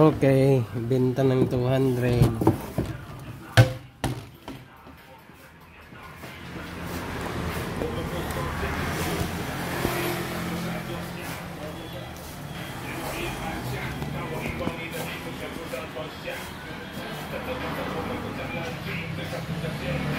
Okay, benta ng 200. Gracias.